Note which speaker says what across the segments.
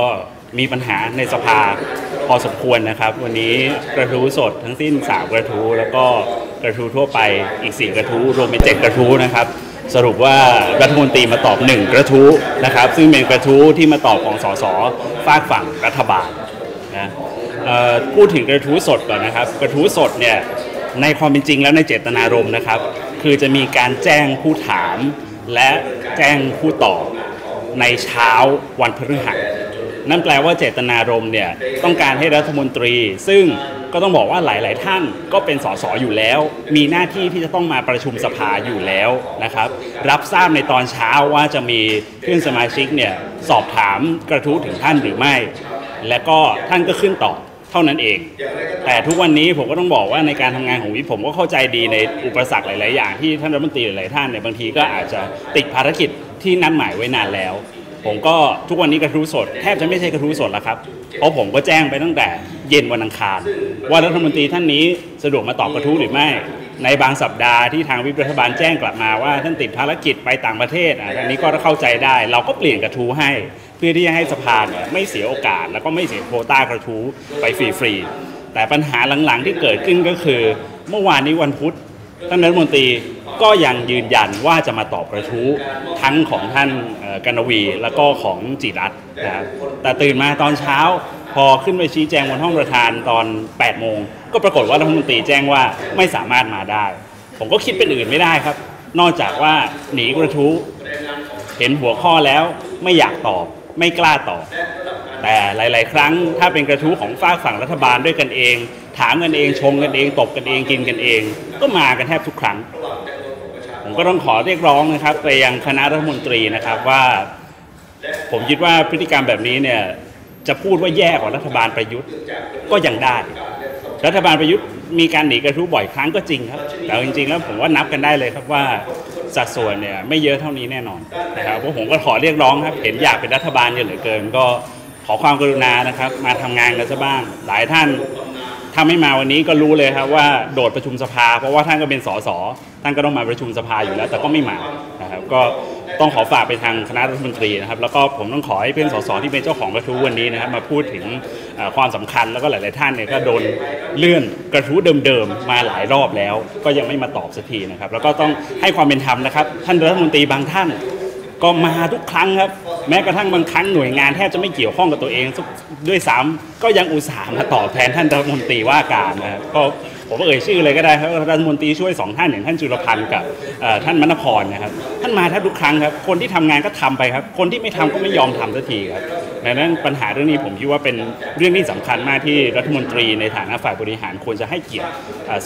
Speaker 1: ก็มีปัญหาในสภาพอสมควรนะครับ วันนี้กระทู้สดทั้งสิ้น 3 กระทู้แล้วก็กระทู้ทั่วไปอีก 4 กระทู้รวมเป็น7กระทู้นะครับ สรุปว่ารัฐมนตรีมาตอบ 1 กระทู้นะครับ ซึ่งเป็นกระทู้ที่มาตอบของสสฝากฝั่งรัฐบาลนะพูดถึงกระทู้สดก่อนนะครับ กระทู้สดเนี่ยในความเป็นจริงแล้วในเจตนารมณ์นะครับ คือจะมีการแจ้งผู้ถามและแจ้งผู้ตอบในเช้าวันพฤหัส นั่นแปลว่าเจตนารมณ์เนี่ยต้องการให้รัฐมนตรี ซึ่งก็ต้องบอกว่าหลาย ๆ ท่านก็เป็นสสอยู่แล้ว มีหน้าที่ที่จะต้องมาประชุมสภาอยู่แล้วนะครับ รับทราบในตอนเช้าว่าจะมีเพื่อนสมาชิกเนี่ยสอบถามกระทู้ถึงท่านหรือไม่ และก็ท่านก็ขึ้นตอบเท่านั้นเอง แต่ทุกวันนี้ผมก็ต้องบอกว่าในการทำงานของวิผมก็เข้าใจดีในอุปสรรคหลาย ๆ อย่างที่ท่านรัฐมนตรีหลาย ๆ ท่านเนี่ยบางทีก็อาจจะติดภารกิจที่นัดหมายไว้นานแล้ว ผมก็ทุกวันนี้กระทู้สดแทบจะไม่ใช่กระทู้สดแล้วครับ เพราะผมก็แจ้งไปตั้งแต่เย็นวันอังคาร ว่ารัฐมนตรีท่านนี้สะดวกมาตอบกระทู้หรือไม่ ในบางสัปดาห์ที่ทางวิปรัฐบาลแจ้งกลับมาว่าท่านติดภารกิจไปต่างประเทศอันนี้ก็เข้าใจได้ เราก็เปลี่ยนกระทู้ให้ เพื่อที่จะให้สภาเนี่ยไม่เสียโอกาส แล้วก็ไม่เสียโควต้ากระทู้ไปฟรีๆแต่ปัญหาหลังๆที่เกิดขึ้นก็คือ เมื่อวานนี้วันพุธท่านรัฐมนตรี ก็ยังยืนยันว่าจะมาตอบกระทู้ทั้งของท่านเอ่อกนวี แล้วก็ของจิรัตน์นะครับแต่ตื่นมาตอนเช้าพอขึ้นไปชี้แจงบนห้องประธานตอน 8 โมง ก็ปรากฏว่ารัฐมนตรีแจ้งว่าไม่สามารถมาได้ ผมก็คิดเป็นอื่นไม่ได้ครับ นอกจากว่าหนีกระทู้เห็นหัวข้อแล้วไม่อยากตอบไม่กล้าตอบ แต่หลาย ๆ ครั้งถ้าเป็นกระทู้ของฝากฝั่งรัฐบาลด้วยกันเอง ถามกันเองชมกันเองตบกันเองกินกันเอง ก็มากันแทบทุกครั้ง ผมก็ต้องขอเรียกร้องนะครับ ไปยังคณะรัฐมนตรีนะครับว่า ผมคิดว่าพฤติกรรมแบบนี้เนี่ยจะพูดว่าแย่กว่ารัฐบาลประยุทธ์ก็ยังได้ รัฐบาลประยุทธ์มีการหนีกระทู้บ่อยครั้งก็จริงครับ แต่จริงๆ แล้วผมว่านับกันได้เลยครับว่าสัดส่วนเนี่ยไม่เยอะเท่านี้แน่นอนนะครับเพราะผมก็ขอเรียกร้องครับ เห็นอยากเป็นรัฐบาลกันเหลือเกิน ก็ขอความกรุณานะครับ มาทำงานกันซะบ้าง หลายท่าน ถ้าไม่มาวันนี้ก็รู้เลยครับว่าโดดประชุมสภา เพราะว่าท่านก็เป็นสสท่านก็ต้องมาประชุมสภาอยู่แล้ว แต่ก็ไม่มานะครับก็ต้องขอฝากไปทางคณะรัฐมนตรีนะครับ แล้วก็ผมต้องขอให้เพื่อนสสที่เป็นเจ้าของกระทู้วันนี้นะครับมาพูดถึงความสำคัญแล้วก็หลาย ๆ ท่านเนี่ยก็โดนเลื่อนกระทู้เดิม ๆ มาหลายรอบแล้ว ก็ยังไม่มาตอบสักทีนะครับ แล้วก็ต้องให้ความเป็นธรรมนะครับ ท่านรัฐมนตรีบางท่าน ก็มาทุกครั้งครับ แม้กระทั่งบางครั้งหน่วยงานแทบจะไม่เกี่ยวข้องกับตัวเองด้วยซ้ำก็ยังอุตส่าห์มาตอบแทนท่านรัฐมนตรีว่าการนะครับก็ผมเอ่ยชื่อเลยก็ได้ครับรัฐมนตรีช่วยสองท่านอย่างท่านจุลพันธ์กับท่านมณพรนะครับท่านมาแทบทุกครั้งครับ คนที่ทำงานก็ทำไปครับ คนที่ไม่ทำก็ไม่ยอมทำสักทีครับดังนั้นปัญหาเรื่องนี้ผมคิดว่าเป็นเรื่องที่สำคัญมากที่รัฐมนตรีในฐานะฝ่ายบริหารควรจะให้เกียรติ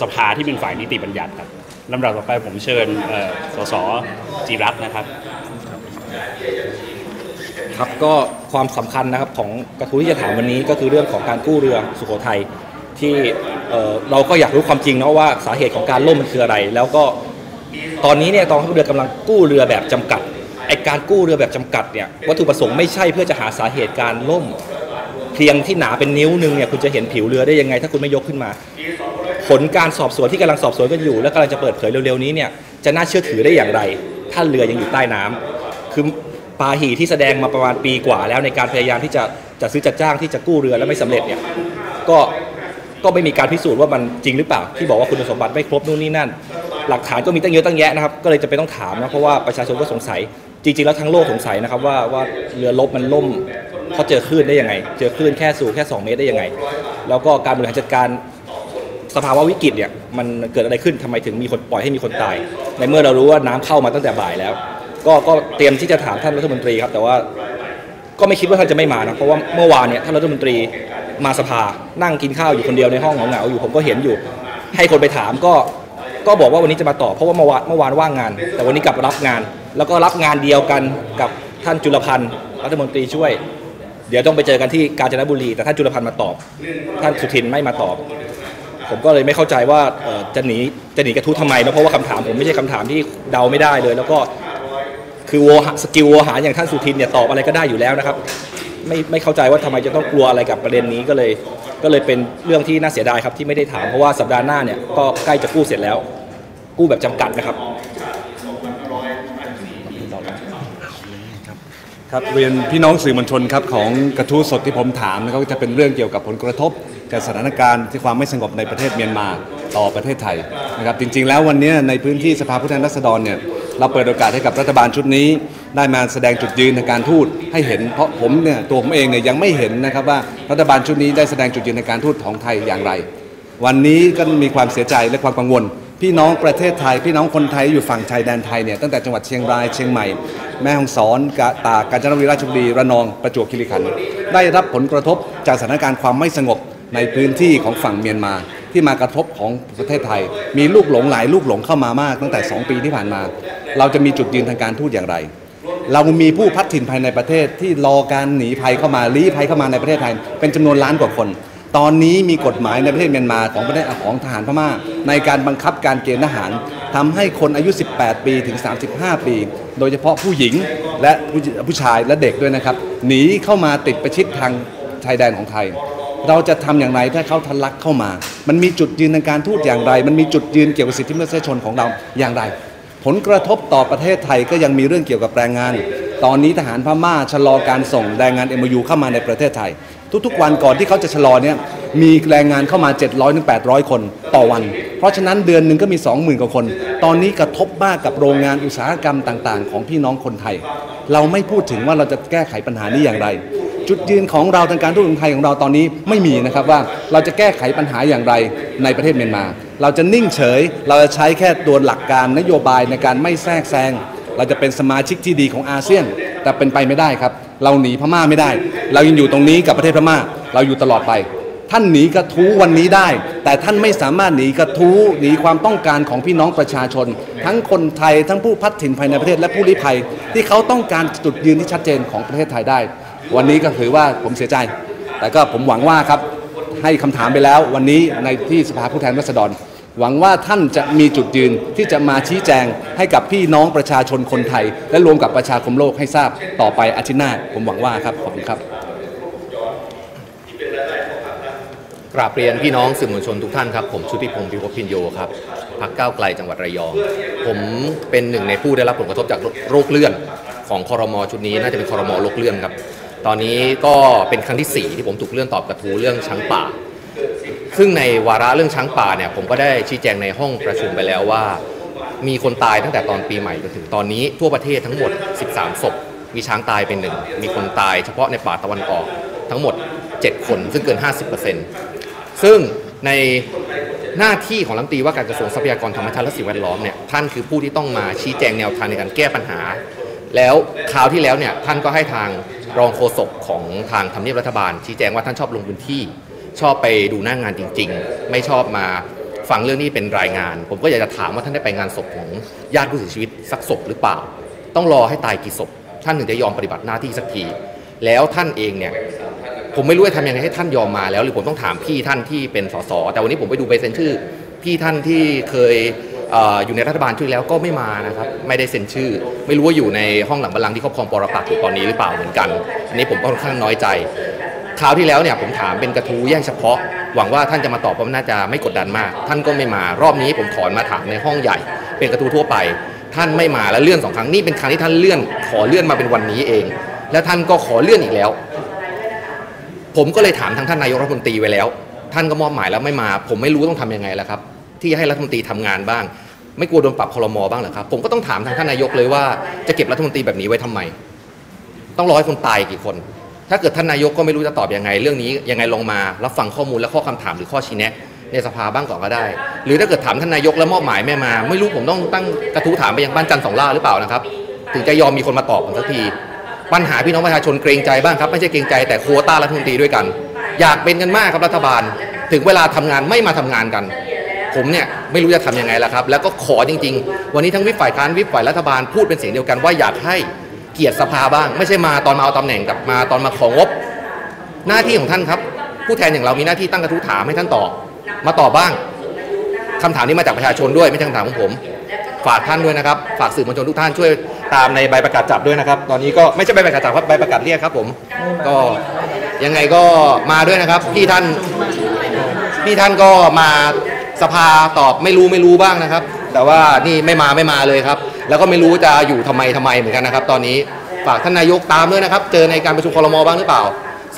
Speaker 1: สภาที่เป็นฝ่ายนิติบัญญัติครับลำดับต่อไปผมเชิญสสจีรัตน์นะครับ
Speaker 2: ครับก็ความสำคัญนะครับของกระทู้ที่จะถามวันนี้ก็คือเรื่องของการกู้เรือสุโขทัยที่เเราก็อยากรู้ความจริงนะว่าสาเหตุของการล่มมันคืออะไร แล้วก็ตอนนี้เนี่ยกองทัพเรือกำลังกู้เรือแบบจำกัดไอการกู้เรือแบบจำกัดเนี่ยวัตถุประสงค์ไม่ใช่เพื่อจะหาสาเหตุการล่ม เพียงที่หนาเป็นนิ้วหนึงเนี่ยคุณจะเห็นผิวเรือได้ยังไง ถ้าคุณไม่ยกขึ้นมา ผลการสอบสวนที่กำลังสอบสวนกันอยู่ และกำลังจะเปิดเผยเร็วๆนี้เนี่ยจะน่าเชื่อถือได้อย่างไร ถ้าเรือยังอยู่ใต้น้ำคือ ปาหีที่แสดงมาประมาณปีกว่าแล้วในการพยายามที่จะจัดซื้อจัดจ้างที่จะกู้เรือแล้วไม่สำเร็จเนี่ยก็ก็ไม่มีการพิสูจน์ว่ามันจริงหรือเปล่า ที่บอกว่าคุณสมบัติไม่ครบนู่นนี่นั่น หลักฐานก็มีตั้งเยอะตั้งแยะนะครับ ก็เลยจะไปต้องถามนะเพราะว่าประชาชนก็สงสัย จริง ๆ แล้วทั้งโลกสงสัยนะครับว่าว่าเรือลบมันล่มเพราเจอคลื่นได้ยังไง เจอคลื่นแค่สูงแค่ 2 เมตรได้ยังไง แล้วก็การบริหารจัดการสภาวะวิกฤตเนี่ยมันเกิดอะไรขึ้นทำไมถึงมีคนปล่อยให้มีคนตาย ในเมื่อเรารู้ว่าน้ำเข้ามาตั้งแต่บ่ายแล้ว ก็ก็เตรียมที่จะถามท่านรัฐมนตรีครับ แต่ว่าก็ไม่คิดว่าท่านจะไม่มานะเพราะว่าเมื่อวานเนี่ยท่านรัฐมนตรีมาสภานั่งกินข้าวอยู่คนเดียวในห้องเหงาๆอยู่ผมก็เห็นอยู่ ให้คนไปถามก็ก็บอกว่าวันนี้จะมาตอบเพราะว่าเมื่อวานเมื่อวานว่างงาน แต่วันนี้กลับรับงาน แล้วก็รับงานเดียวกันกับท่านจุลพันธ์รัฐมนตรีช่วย เดี๋ยวต้องไปเจอกันที่กาญจนบุรี แต่ท่านจุลพันธ์มาตอบ ท่านสุทินไม่มาตอบ ผมก็เลยไม่เข้าใจว่าจะหนีจะหนีกระทู้ทำไมนะเพราะว่าคำถามผมไม่ใช่คำถามที่เดาไม่ได้เลย แล้วก็ คือโวห skill โวหารอย่างท่านสุทินเนี่ยตอบอะไรก็ได้อยู่แล้วนะครับ ไม่ไม่เข้าใจว่าทำไมจะต้องกลัวอะไรกับประเด็นนี้ก็เลย ก็เลยเป็นเรื่องที่น่าเสียดายครับที่ไม่ได้ถามเพราะว่าสัปดาห์หน้าเนี่ยก็ใกล้จะกู้เสร็จแล้ว กู้แบบจำกัดนะครับ
Speaker 3: ครับเรียนพี่น้องสื่อมวลชนครับของกระทู้สดที่ผมถามนะครับก็จะเป็นเรื่องเกี่ยวกับผลกระทบจากสถานการณ์ที่ความไม่สงบในประเทศเมียนมาต่อประเทศไทยนะครับจริงๆแล้ววันนี้ในพื้นที่สภาผู้แทนราษฎรเนี่ย เราเปิดโอกาสให้กับรัฐบาลชุดนี้ ได้มาแสดงจุดยืนในการทูตให้เห็น เพราะผมเนี่ยตัวผมเองเนี่ยยังไม่เห็นนะครับว่ารัฐบาลชุดนี้ได้แสดงจุดยืนในการทูตของไทยอย่างไร วันนี้ก็มีความเสียใจและความกังวล พี่น้องประเทศไทย พี่น้องคนไทยอยู่ฝั่งชายแดนไทยเนี่ยตั้งแต่จังหวัดเชียงรายเชียงใหม่ แม่ฮ่องสอนกะตากกาญจนบุรีราชบุรีระนองประจวบคีรีขันธ์ได้รับผลกระทบจากสถานการณ์ความไม่สงบในพื้นที่ของฝั่งเมียนมา ที่มากระทบของประเทศไทย มีลูกหลงหลายลูกหลงเข้ามามากตั้งแต่ 2 ปีที่ผ่านมา เราจะมีจุดยืนทางการทูตอย่างไร เรามีผู้พัดถิ่นภายในประเทศที่รอการหนีภัยเข้ามาลี้ภัยเข้ามาในประเทศไทย เป็นจำนวนล้านกว่าคน ตอนนี้มีกฎหมายในประเทศเมียนมาของประเทศของทหารพม่า ในการบังคับการเกณฑ์ทหารทำให้คนอายุ 18 ปีถึง 35 ปี โดยเฉพาะผู้หญิงและผู้ชายและเด็กด้วยนะครับหนีเข้ามาติดประชิดทางชายแดนของไทย เราจะทำอย่างไรถ้าเขาทะลักเข้ามา มันมีจุดยืนทางการทูตอย่างไร มันมีจุดยืนเกี่ยวกับสิทธิมนุษยชนของเราอย่างไร ผลกระทบต่อประเทศไทยก็ยังมีเรื่องเกี่ยวกับแรงงาน ตอนนี้ทหารพม่าชะลอการส่งแรงงาน MOU เข้ามาในประเทศไทย ทุกๆวันก่อนที่เขาจะชะลอเนี่ยมีแรงงานเข้ามา 700ถึง800 คนต่อวัน เพราะฉะนั้นเดือนหนึ่งก็มี 20,000 กว่าคน ตอนนี้กระทบมากกับโรงงานอุตสาหกรรมต่าง ๆ ของพี่น้องคนไทย เราไม่พูดถึงว่าเราจะแก้ไขปัญหานี้อย่างไร จุดยืนของเราทางการทูตของไทยของเราตอนนี้ไม่มีนะครับว่าเราจะแก้ไขปัญหาอย่างไรในประเทศเมียนมา เราจะนิ่งเฉย เราจะใช้แค่ตัวหลักการนโยบายในการไม่แทรกแซงเราจะเป็นสมาชิกที่ดีของอาเซียน แต่เป็นไปไม่ได้ครับ เราหนีพม่าไม่ได้ เรายังอยู่ตรงนี้กับประเทศพม่า เราอยู่ตลอดไป ท่านหนีกระทู้วันนี้ได้ แต่ท่านไม่สามารถหนีกระทู้หนีความต้องการของพี่น้องประชาชน ทั้งคนไทยทั้งผู้พัดถิ่นภายในประเทศและผู้ลี้ภัย ที่เขาต้องการจุดยืนที่ชัดเจนของประเทศไทยได้ วันนี้ก็ถือว่าผมเสียใจ แต่ก็ผมหวังว่าครับให้คำถามไปแล้ววันนี้ในที่สภาผู้แทนราษฎร หวังว่าท่านจะมีจุดยืนที่จะมาชี้แจงให้กับพี่น้องประชาชนคนไทย และรวมกับประชาคมโลกให้ทราบต่อไปอาทิตย์หน้า ผมหวังว่าครับขอบคุณครับ
Speaker 4: กราบเรียนพี่น้องสื่อมวลชนทุกท่านครับผมชุติพงศ์พิพพินโยครับพักก้าวไกลจังหวัดระยอง ผมเป็นหนึ่งในผู้ได้รับผลกระทบจากโรคเลื่อนของคอรมอชุดนี้น่าจะเป็นคอรมอโรคเลื่อนครับ ตอนนี้ก็เป็นครั้งที่ 4 ที่ผมถูกเลื่อนตอบกระทู้เรื่องช้างป่า ซึ่งในวาระเรื่องช้างป่าเนี่ยผมก็ได้ชี้แจงในห้องประชุมไปแล้วว่า มีคนตายตั้งแต่ตอนปีใหม่จนถึงตอนนี้ทั่วประเทศทั้งหมด 13 ศพ มีช้างตายเป็นหนึ่ง มีคนตายเฉพาะในป่าตะวันออกทั้งหมด 7 คนซึ่งเกิน 50%ซึ่งในหน้าที่ของรัฐมนตรีว่าการกระทรวงทรัพยากรธรรมชาติและสิ่งแวดล้อมเนี่ยท่านคือผู้ที่ต้องมาชี้แจงแนวทางในการแก้ปัญหา แล้วคราวที่แล้วเนี่ยท่านก็ให้ทาง รองโฆษกของทางทำเนียบรัฐบาล ชี้แจงว่าท่านชอบลงพื้นที่ ชอบไปดูหน้างงานจริง ๆ ไม่ชอบมาฟังเรื่องนี้เป็นรายงาน ผมก็อยากจะถามว่าท่านได้ไปงานศพของญาติผู้เสียชีวิตสักศพหรือเปล่า ต้องรอให้ตายกี่ศพ ท่านถึงจะยอมปฏิบัติหน้าที่สักที แล้วท่านเองเนี่ยผมไม่รู้จะทำยังไงให้ท่านยอมมาแล้วหรือผมต้องถามพี่ท่านที่เป็นสสแต่วันนี้ผมไปดูใบเซ็นชื่อพี่ท่านที่เคย อยู่ในรัฐบาลช่วยแล้วก็ไม่มานะครับไม่ได้เซ็นชื่อ ไม่รู้ว่าอยู่ในห้องหลังบัลลังก์ที่ครอบครองปรปักษ์อยู่ตอนนี้หรือเปล่าเหมือนกัน อันนี้ผมก็ค่อนข้างน้อยใจคราวที่แล้วเนี่ยผมถามเป็นกระทู้แยกเฉพาะ หวังว่าท่านจะมาตอบเพราะน่าจะไม่กดดันมาก ท่านก็ไม่มารอบนี้ผมถอนมาถามในห้องใหญ่ เป็นกระทู้ทั่วไป ท่านไม่มาและเลื่อนสองครั้งนี่เป็นครั้งที่ท่านเลื่อน ขอเลื่อนมาเป็นวันนี้เอง แล้วท่านก็ขอเลื่อนอีกแล้ว ผมก็เลยถามทางท่านนายกรัฐมนตรีไว้แล้ว ท่านก็มอบหมายแล้วไม่มา ผมไม่รู้ต้องทำยังไงแล้วครับที่ให้รัฐมนตรีทำงานบ้าง ไม่กลัวโดนปรับคลมอบ้างเหรอครับ ผมก็ต้องถามทางท่านนายกเลยว่าจะเก็บรัฐมนตรีแบบนี้ไว้ทำไม ต้องรอให้คนตายกี่คน ถ้าเกิดท่านนายกก็ไม่รู้จะตอบยังไง เรื่องนี้ยังไงลงมารับฟังข้อมูลและข้อคำถามหรือข้อชี้แนะในสภาบ้างก่อนก็ได้ หรือถ้าเกิดถามท่านนายกแล้วมอบหมายไม่มา ไม่รู้ผมต้องตั้งกระทู้ถามไปยังบ้านจันทร์สองล่าหรือเปล่านะครับ ถึงจะยอมมีคนมาตอบผมสักที ปัญหาพี่น้องประชาชนเกรงใจบ้างครับไม่ใช่เกรงใจแต่โควต้ารัฐมนตรีด้วยกัน อยากเป็นกันมากครับรัฐบาล ถึงเวลาทำงานไม่มาทำงานกัน ผมเนี่ยไม่รู้จะทำยังไงแล้วครับ แล้วก็ขอจริง ๆ วันนี้ทั้งวิปฝ่ายค้านวิปฝ่ายรัฐบาลพูดเป็นเสียงเดียวกันว่าอยากให้เกียรติสภาบ้าง ไม่ใช่มาตอนมาเอาตำแหน่งกับมาตอนมาของบ หน้าที่ของท่านครับ ผู้แทนอย่างเรามีหน้าที่ตั้งกระทู้ถามให้ท่านตอบมาตอบบ้างคำถามนี้มาจากประชาชนด้วยไม่ใช่คำถามของผม ฝากท่านด้วยนะครับ ฝากสื่อมวลชนทุกท่านช่วยตามในใบประกาศจับด้วยนะครับ ตอนนี้ก็ไม่ใช่ใบประกาศจับครับใบประกาศเรียกครับ ผม ก็ยังไงก็มาด้วยนะครับพี่ท่านพี่ท่านก็มา สภาตอบไม่รู้ไม่รู้บ้างนะครับ แต่ว่านี่ไม่มาไม่มาเลยครับ แล้วก็ไม่รู้จะอยู่ทำไมทำไมเหมือนกันนะครับ ตอนนี้ฝากท่านนายกตามด้วยนะครับ เจอในการประชุมครมบ้างหรือเปล่า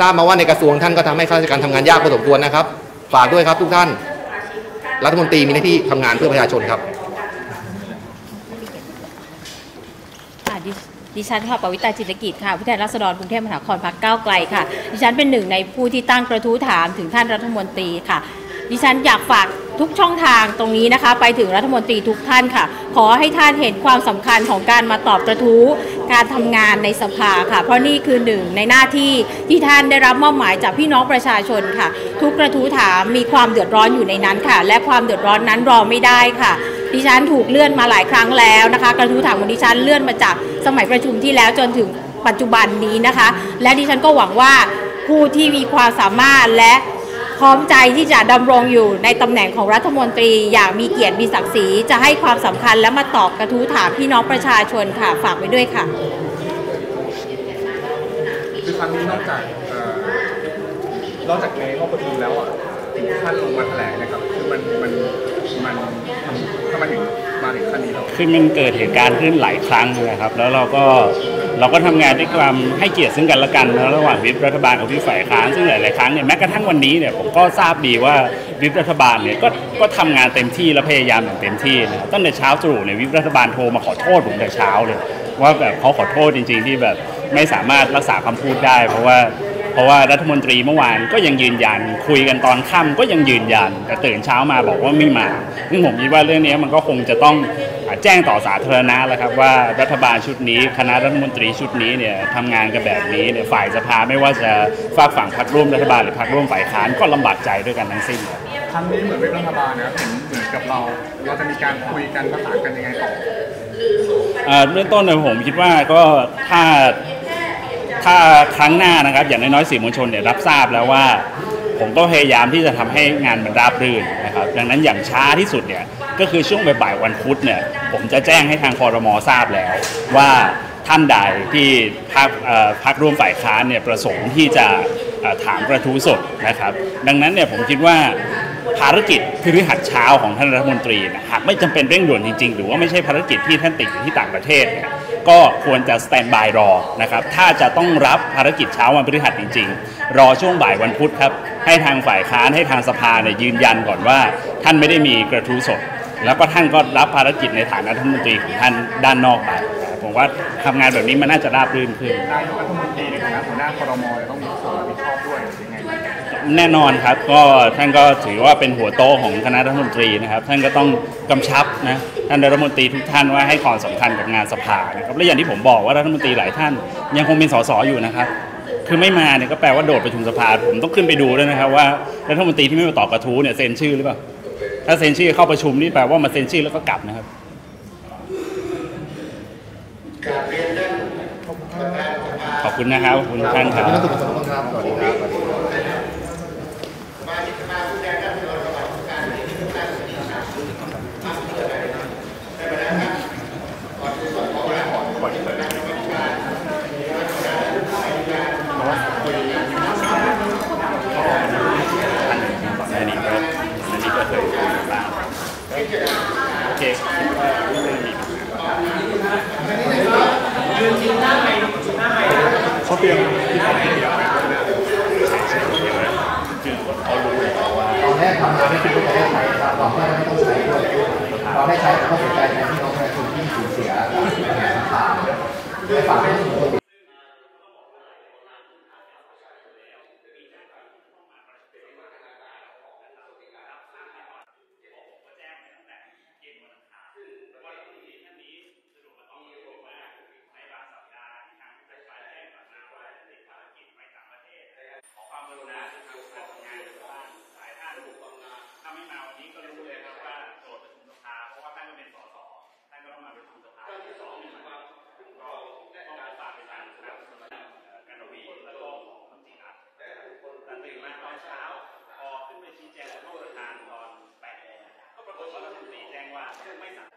Speaker 4: ทราบมาว่าในกระทรวงท่านก็ทำให้ข้าราชการทำงานยากพอสมควรนะครับ ฝากด้วยครับทุกท่าน รัฐมนตรีมีหน้าที่ทำงานเพื่อประชาชนครับ
Speaker 5: ดิฉันค่ะปวิตาจิตกิจค่ะผู้แทนราษฎรกรุงเทพมหานครพรรคก้าวไกลค่ะ ดิฉันเป็นหนึ่งในผู้ที่ตั้งกระทู้ถามถึงท่านรัฐมนตรีค่ะ ดิฉันอยากฝากทุกช่องทางตรงนี้นะคะ ไปถึงรัฐมนตรีทุกท่านค่ะ ขอให้ท่านเห็นความสำคัญของการมาตอบกระทู้การทำงานในสภาค่ะ เพราะนี่คือหนึ่งในหน้าที่ที่ท่านได้รับมอบหมายจากพี่น้องประชาชนค่ะ ทุกกระทู้ถามมีความเดือดร้อนอยู่ในนั้นค่ะ และความเดือดร้อนนั้นรอไม่ได้ค่ะดิฉันถูกเลื่อนมาหลายครั้งแล้วนะคะ กระทู้ถามของดิฉันเลื่อนมาจากสมัยประชุมที่แล้วจนถึงปัจจุบันนี้นะคะ และดิฉันก็หวังว่าผู้ที่มีความสามารถและ พร้อมใจที่จะดำรงอยู่ในตำแหน่งของรัฐมนตรีอย่างมีเกียรติมีศักดิ์ศรีจะให้ความสำคัญและมาตอบกระทู้ถามพี่น้องประชาชนค่ะฝากไว้ด้วยค่ะ
Speaker 6: คือครั้งนี้นอกจากเอ่อนอกจากในห้องประชุมแล้วอะถึงขั้นลงมาแถลงนะครับคือมันมันมันทำไมถึงมาถึงขั้นนี้แล้ว
Speaker 1: คือมันเกิดเหตุการณ์ขึ้นหลายครั้งนะครับ แล้วเราก็ เราก็ทำงานด้วยความให้เกียรติซึ่งกันและกันนระหว่างวิปรัฐบาลกับวิปฝ่ายค้านซึ่งหลาย ๆ ครั้งเนี่ยแม้กระทั่งวันนี้เนี่ยผมก็ทราบดีว่าวิปรัฐบาลเนี่ยก็ก็ทำงานเต็มที่และพยายามอย่างเต็มที่นะครับตั้งแต่เช้าตรู่เนี่ยวิปรัฐบาลโทรมาขอโทษผมแต่เช้าเลยว่าแบบเขาขอโทษจริง ๆ ที่แบบไม่สามารถรักษาคำพูดได้ เพราะว่าเพราะว่ารัฐมนตรีเมื่อวานก็ยังยืนยัน คุยกันตอนค่ำก็ยังยืนยันแต่ตื่นเช้ามาบอกว่าไม่มาซึ่งผมคิดว่าเรื่องนี้มันก็คงจะต้อง แจ้งต่อสาธารณะแล้วครับว่ารัฐบาลชุดนี้ คณะรัฐมนตรีชุดนี้เนี่ยทำงานกันแบบนี้เนี่ยฝ่ายสภาไม่ว่าจะฝากฝั่งพรรคร่วมรัฐบาลหรือพรรคร่วมฝ่ายค้านก็ลำบากใจด้วยกันทั้งสิ้น
Speaker 6: ครั้งนี้เหมือนเป็นรัฐบาลนะครับเห็นเหมือนกับเราเราจะมีการคุยกันประสานกันยังไงต่อ
Speaker 1: เอ่อเริ่มต้นเนี่ยผมคิดว่าก็ถ้าถ้าครั้งหน้านะครับ อย่างน้อยๆสื่อมวลชนเนี่ยรับทราบแล้วว่า ผมก็พยายามที่จะทำให้งานมันราบรื่นนะครับ ดังนั้นอย่างช้าที่สุดเนี่ย ก็คือช่วงบ่ายวันพุธเนี่ยผมจะแจ้งให้ทางคอรมอทราบแล้ว ว่าท่านใดที่พักพักร่วมฝ่ายค้านเนี่ยประสงค์ที่จะถามกระทู้สดนะครับ ดังนั้นเนี่ยผมคิดว่าภารกิจพฤหัสเช้าของท่านรัฐมนตรีนะหากไม่จำเป็นเร่งด่วนจริง ๆ หรือว่าไม่ใช่ภารกิจที่ท่านติดอยู่ที่ต่างประเทศเนี่ยก็ควรจะสแตนบายรอนะครับ ถ้าจะต้องรับภารกิจเช้าวันพฤหัสจริง ๆ รอช่วงบ่ายวันพุธครับ ให้ทางฝ่ายค้านให้ทางสภาเนี่ยยืนยันก่อนว่า ท่านไม่ได้มีกระทู้สด แล้วก็ท่านก็รับภารกิจในฐานะรัฐมนตรีของท่านด้านนอกไปผมว่าทำงานแบบนี้มันน่าจะราบรื่นขึ้น
Speaker 6: นายกรัฐมนตรีในฐานะหัวหน้าครมจะต้องมีส่วนรับผิดชอบด้วยยังไงบ้าง
Speaker 1: แน่นอนครับก็ท่านก็ถือว่าเป็นหัวโต๊ะของคณะรัฐมนตรีนะครับ ท่านก็ต้องกำชับนะท่านรัฐมนตรีทุกท่านว่าให้ความสำคัญกับงานสภานะครับและอย่างที่ผมบอกว่ารัฐมนตรีหลายท่าน ยังคงเป็นสสอยู่นะครับคือไม่มาเนี่ยก็แปลว่าโดดประชุมสภาผมต้องขึ้นไปดูด้วยนะครับว่ารัฐมนตรีที่ไม่มาตอบกระทู้เนี่ยเซ็นชื่อหรือเปล่า ถ้าเซ็นชื่อเข้าประชุมนี่แปลว่ามาเซ็นชื่อแล้วก็กลับนะครับขอบคุณนะครับขอบคุณทุกท่านครับ ก่อนหน้านี้ก็อันนี้ก็เคยคุยกันบ้างโอเคว่าไม่ได้มีปัญหา
Speaker 6: เขาเต รียมที่ทำให้เดียว
Speaker 1: เขารู้อยู่แล้วว่า
Speaker 7: ตอนแรกทำมาไม่คิดว่าจะได้ใช้ครับตอนแรกไม่ต้องใช้ด้วยตอนได้ใช้แต่ก็เสียใจแทนพี่น้องประชาชนที่สูญเสียต่านไม่ฝากให้ทุกคน
Speaker 1: ขอความกรุณาทางการทำงานของท่านหลายท่านถ้า ไม่มาวันนี้ก็รู้เลยครับว่าโดดประชุมสภาเพราะว่าท่านก็เป็นสสท่านก็ต้องมาประชุมสภาที่สองนี่มาก็ต้องฝากไปทางคณะรัฐมนตรีกันวีแล้วก็ของมนตรีรัฐแต่ตื่นมาตอนเช้าพอขึ้นไปชี้แจงกับผู้ประธานตอนแปดโมงก็ปรากฏว่าท่านตีแจ้งว่า
Speaker 4: ไม่สั่
Speaker 5: ง